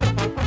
Bye.